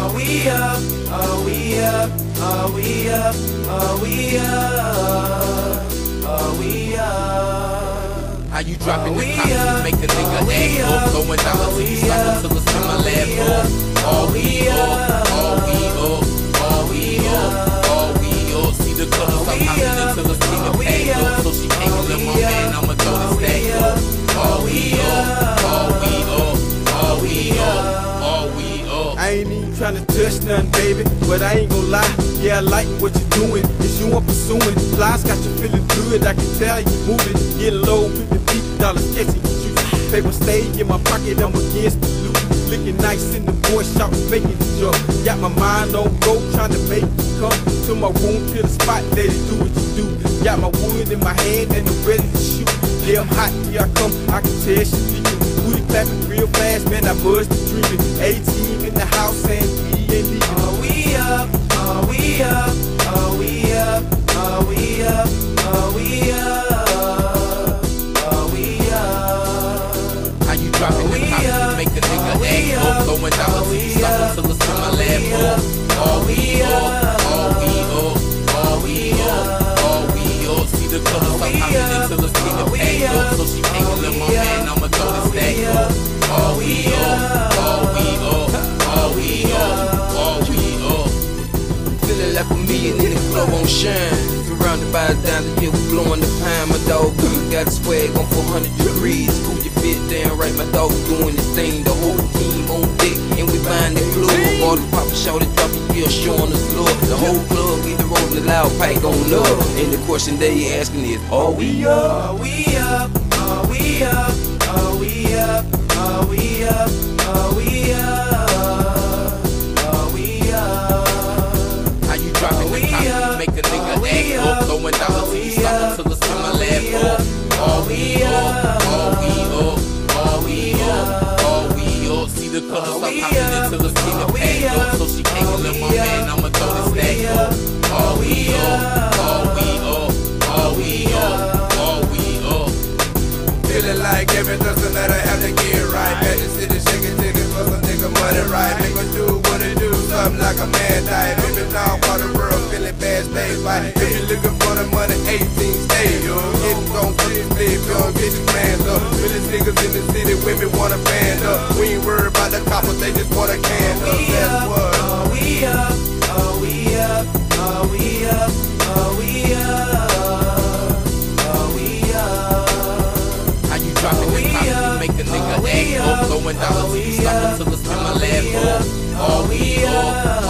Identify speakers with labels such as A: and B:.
A: Are we up? Are we up? Are we up? Are we up? Are we up?
B: How you dropping the top, you make a nigga act
A: up?
B: up. Going down
A: Are
B: till you
A: we
B: stop
A: up?
B: until it's in my
A: Are
B: lab
A: up?
B: up. We up,
C: I ain't even tryna touch nothing, baby, but I ain't gon' lie. Yeah, I like what you're doing. It's you I'm pursuing. Flies got you feeling good. I can tell you moving. Get low, the deep dollar. Shoot, paper stay in my pocket. I'm against the loop. Looking nice in the boy shop, making the jump. Got my mind on go, trying to make you come to my room, to the spot, let it do what you do. Got my wood in my hand and I'm ready to shoot. Yeah, I'm hot, here I come. I can tell leaking. Booty clapping real fast, man. I bust the dreaming. A team in the house and we ain't leaving.
A: Are we up? Are we up? Are we up? Are we up? Are we up? Are we up?
B: How you dropping the
A: we
B: top,
A: up?
B: make a nigga
A: Are we
B: act
A: up?
B: up. Going down
A: Are
B: till you
A: we
B: stop
A: up?
B: until it's in my
A: Are we up?
D: Surrounded by a thousand, yeah, we blowing the pine. My dog got a swag on 400 degrees. Cool your fit down right, my dog doing his thing. The whole team on deck, and we buying the club. All the papa shout it, drop it, yeah, showing us love. The whole club either rolling the loud pipe on love. And the question they asking is, are we up?
A: Are we up? Are we up?
B: Act up.
A: up?
B: Going down
A: Are
B: till you
A: we up?
B: until it's in my lab
A: up.
B: All we up, all we up, all we up, all we up. See the colors, I'm
A: we
B: hopping
A: up?
B: until it's in the pack up.
A: up?
B: So she can't let my man? I'ma throw this stack up. All we up, all we up, all we up, all we up.
E: Feeling like every dozen that I have to get right. Magic City shaking tickets for some nigga money right. Make do what it do, something like a mad type. If it's down for the world, feeling bad, stay right. If you looking the 18 stay yo. Getting gon' free flip, yo, get your plans up. Niggas in the city, women wanna band up. We ain't worried about the coppers, they just want a can That's what.
A: Are we up? Are we up? Are we up? Are we up? Are we up?
B: How you dropping the you make a nigga
A: Are Are
B: stop until it's in my
A: Are
B: lab
A: up.
B: We up,